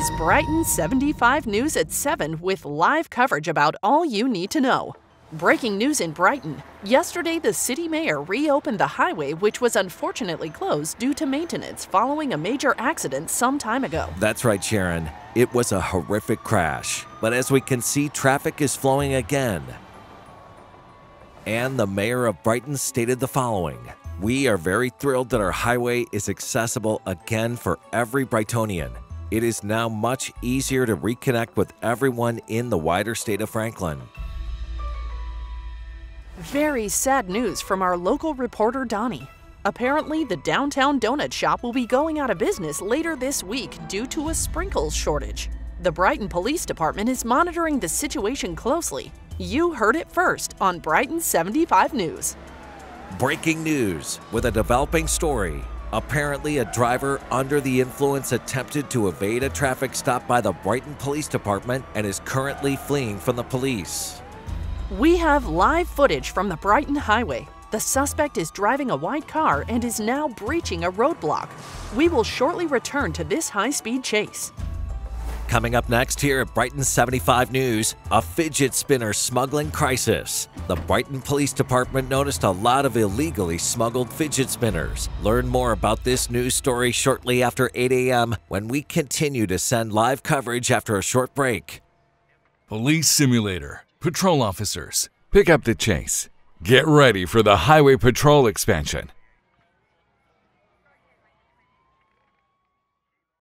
is Brighton 75 News at 7 with live coverage about all you need to know. Breaking news in Brighton. Yesterday, the city mayor reopened the highway, which was unfortunately closed due to maintenance following a major accident some time ago. That's right, Sharon. It was a horrific crash. But as we can see, traffic is flowing again. And the mayor of Brighton stated the following We are very thrilled that our highway is accessible again for every Brightonian. It is now much easier to reconnect with everyone in the wider state of Franklin. Very sad news from our local reporter Donnie. Apparently, the downtown donut shop will be going out of business later this week due to a sprinkles shortage. The Brighton Police Department is monitoring the situation closely. You heard it first on Brighton 75 News. Breaking news with a developing story. Apparently, a driver under the influence attempted to evade a traffic stop by the Brighton Police Department and is currently fleeing from the police. We have live footage from the Brighton Highway. The suspect is driving a white car and is now breaching a roadblock. We will shortly return to this high speed chase. Coming up next here at Brighton 75 News, a fidget spinner smuggling crisis. The Brighton Police Department noticed a lot of illegally smuggled fidget spinners. Learn more about this news story shortly after 8 a.m. when we continue to send live coverage after a short break. Police Simulator Patrol officers, pick up the chase. Get ready for the Highway Patrol expansion.